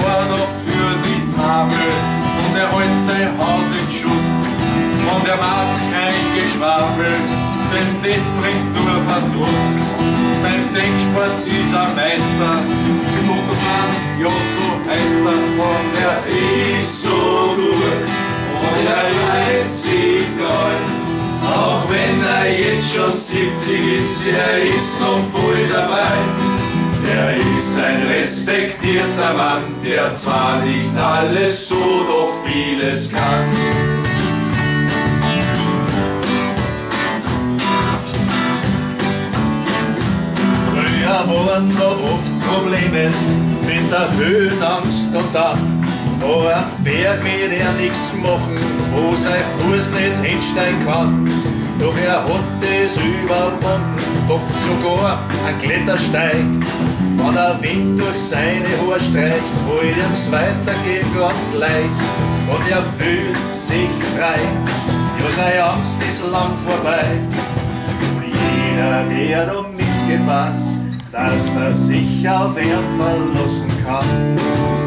war Bordo für die Tafel und er holt sein Haus in Schuss. Und er macht kein Geschwafel, denn das bringt nur Verdruss. Beim Denksport ist er Meister, im Motorsmann, ja so heißt er. Und er ist so gut und er leidet sich Gold. Auch wenn er jetzt schon 70 ist, er ist noch voll dabei. Er ist ein respektierter Mann, der zwar nicht alles so, doch vieles kann. Früher waren da oft Probleme mit der Höhenangst und dann war ein Berg mit er nichts machen, wo sein Fuß nicht hinsteigen kann. Doch er hat es überwunden, doch sogar ein Klettersteig. Wenn der Wind durch seine Haare streicht, wollt ihm's weitergehen ganz leicht. Und er fühlt sich frei, ja seine Angst ist lang vorbei. Und jeder, der mitgeht, weiß, dass er sich auf ihn verlassen kann.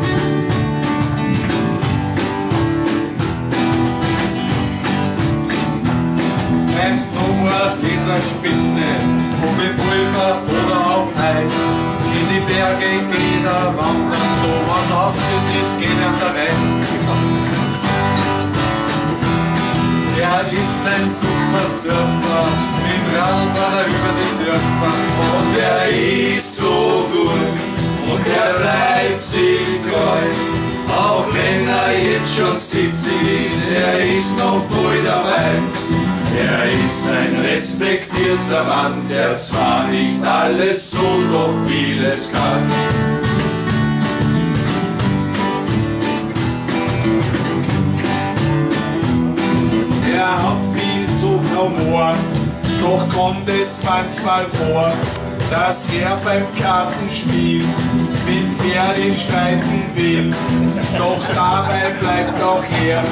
Beim Snowboard ist er Spitze, ob mit Pulver oder auf Eis. In die Berge geht er wandern, so was ausgesetzt ist, geht er dabei. Er ist ein super Surfer, mit Rad fährt er über die Dörfer. Und er ist so gut, schon 70 ist, er ist noch voll dabei. Er ist ein respektierter Mann, der zwar nicht alles so, doch vieles kann. Er hat viel Zuchthumor, doch kommt es manchmal vor, dass er beim Kartenspiel mit Pferde streiten will. Doch dabei bleibt auch er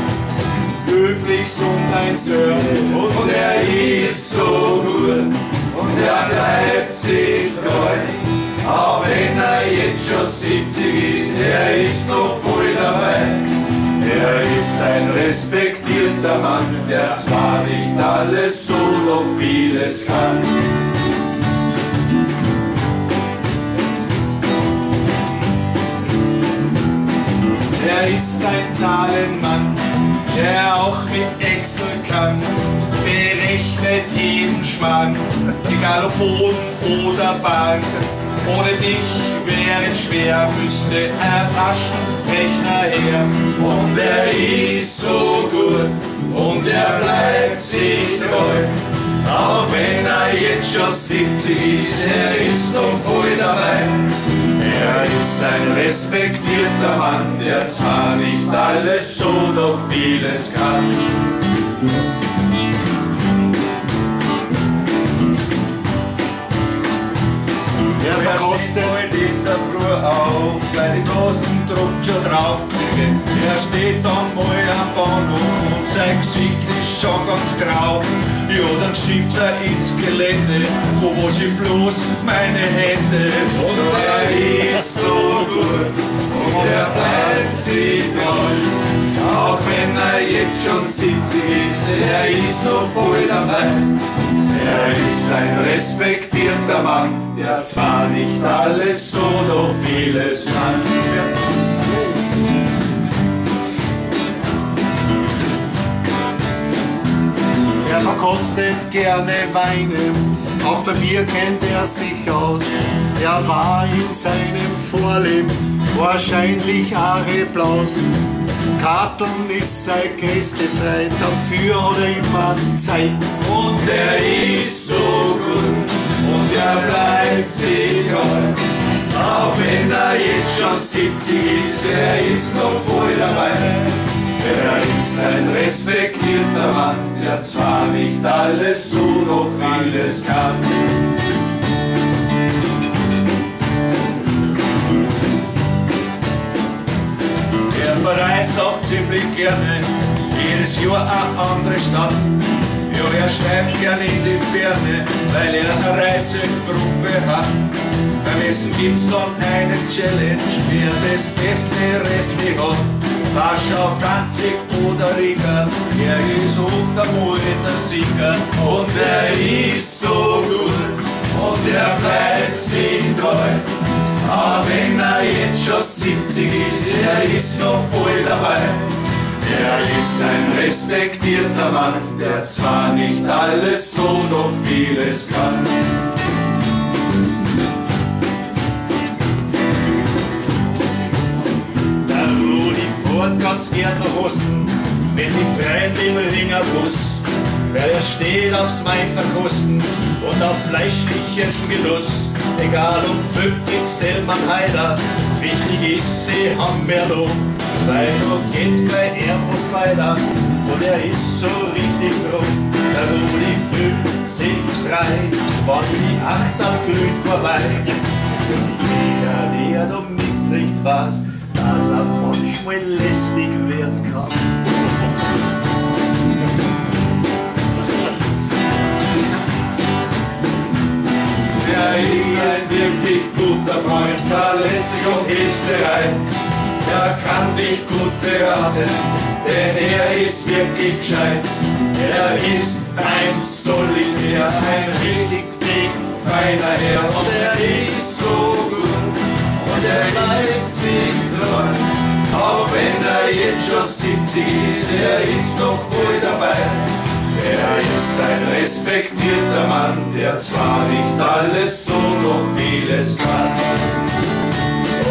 höflich und ein Sir. Und er ist so gut und er bleibt sich treu. Auch wenn er jetzt schon 70 ist, er ist so voll dabei. Er ist ein respektierter Mann, der zwar nicht alles so, so vieles kann. Er ist ein Zahlenmann, der auch mit Excel kann. Berechnet jeden Schmarrn, egal ob Boden oder Bank. Ohne dich wäre es schwer, müsste er Taschenrechner her. Und er ist so gut und er bleibt sich treu. Auch wenn er jetzt schon 70 ist, er ist so voll dabei. Er ist ein respektierter Mann, der zwar nicht alles so, doch vieles kann. Steht bald in der Früh auf, weil die großen Druck schon drauf kriegen. Er steht dann mal am Bahnhof und sein Gesicht ist schon ganz grau. Ja, dann schiebt er ins Gelände, wo wasch ich bloß meine Hände. Und er ist so gut und er bleibt sich treu. Auch wenn er jetzt schon 70 ist, er ist noch voll dabei. Er ist ein respektierter Mann, der zwar nicht alles so, doch vieles kann. Er verkostet gerne Weine, auch bei Bier kennt er sich aus. Er war in seinem Vorleben wahrscheinlich Areblaus. Karton ist sein größte Freit, dafür hat er immer Zeit. Und er ist so gut und er bleibt sich treu. Auch wenn er jetzt schon 70 ist, er ist noch voll dabei. Er ist ein respektierter Mann, der zwar nicht alles so, noch vieles kann. Verreist auch ziemlich gerne, jedes Jahr eine andere Stadt. Ja, er schweift gern in die Ferne, weil er eine Reisegruppe hat. Beim Essen gibt's dann eine Challenge, wer das beste Resti hat. Warschau, Danzig oder Riga, er ist unter der Sieger und er ist so 70 ist, er ist noch voll dabei. Er ist ein respektierter Mann, der zwar nicht alles so, doch vieles kann. Der Rudi fährt ganz gern nach Osten, wenn die Freunde im Ringerbus. Wer er steht aufs Wein verkosten und auf fleischlichen Genuss. Egal ob Böckig, Selman, Heider, wichtig ist, sie haben mehr Lob. Weil noch geht kein Airbus weiter und er ist so richtig froh. Der Rudi fühlt sich frei, wann die Achter glüht vorbei. Und jeder, der da mitkriegt, weiß, dass er manchmal lästig werden kann. Wirklich guter Freund, verlässlich und hilfsbereit er kann dich gut beraten, denn er ist wirklich gescheit. Er ist ein Solitär, ein richtig dick, feiner Herr und er ist so gut und er bleibt sich treu. Auch wenn er jetzt schon 70 ist, er ist noch voll dabei. Er ist ein respektierter Mann, der zwar nicht alles so, doch vieles kann.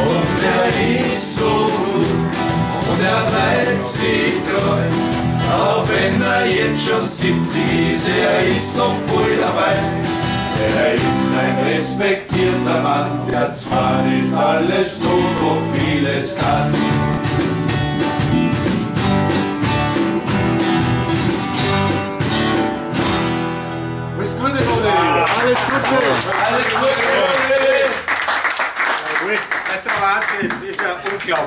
Und er ist so gut und er bleibt sich treu. Auch wenn er jetzt schon 70 ist, er ist noch voll dabei. Er ist ein respektierter Mann, der zwar nicht alles tut, doch vieles kann. Alles Gute! Alles Gute! Das ist ein Wahnsinn, das ist ja